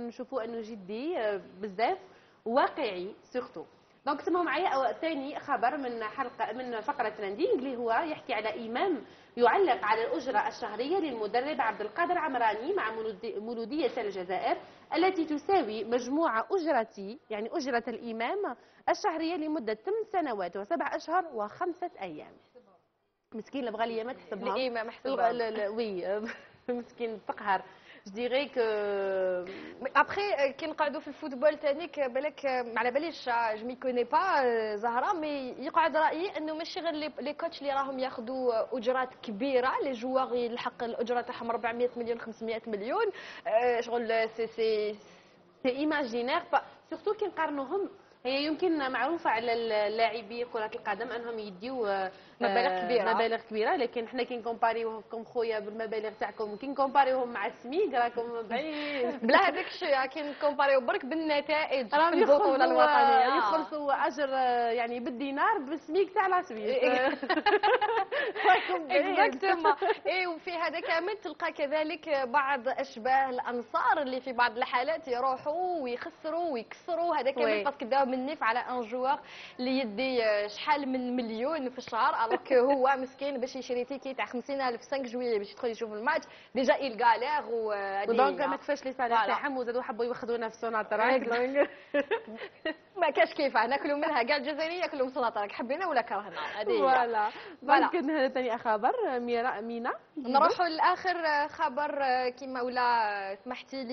نشوفوا انه جدي آه، بزاف واقعي surtout donc سمعوا معايا ثاني خبر من حلقه من فقره trending اللي هو يحكي على امام يعلق على الاجره الشهريه للمدرب عبد القادر عمراني مع مولوديه الجزائر التي تساوي مجموع اجرتي يعني اجره الامام الشهريه لمده 8 سنوات وسبع اشهر وخمسه أيام مسكين بغى لي ما تحسبها الامام حسبها oui مسكين تقهر ديغي كو ابخي كي نقعدوا في الفوتبول تانيك بالك على باليش جو مي كوني با زهره مي يقعد رايي انه ماشي غير لي كوتش اللي راهم ياخذوا اجرات كبيره لي جوار يلحق الاجره تاعهم 400 مليون 500 مليون شغل سي سي سي ايماجينير سورتو كي نقارنوهم هي يمكن معروفة على اللاعبي كرة القدم أنهم يديو آه، مبالغ كبيرة. مبالغ كبيرة لكن حنا كي نكومباريوكم خويا بالمبالغ تاعكم كي نكومباريوهم مع السميك راكم بعيد. بلا هذاك الشيء كي نكومباريو برك بالنتائج في البطولة الوطنية. يخلصوا أجر آه، يعني بالدينار بالسميك تاع لا سويس اكزاكتومون اي وفي هذا كامل تلقى كذلك بعض أشباه الأنصار اللي في بعض الحالات يروحوا ويخسروا ويكسروا. هذا كامل باسكو داو منيف على أن جوار اللي يدي شحال من مليون في الشهر alors هو مسكين باش يشري ticket تاع 50000 5 جويي باش يدخل يشوف الماتش. déjà il galère و donc ما كفاش les salaires تاعهم وزادوا حبوا يوخذونا في سوناتراك ما كاش كيفاه ناكلوا منها كاع الجزائريين ياكلوا من سوناتراك حبينا ولا كرهنا؟ هذه voilà donc هذا ثاني خبر ميرا مينا؟ نروحوا لآخر خبر كيما ولا سمحتي لي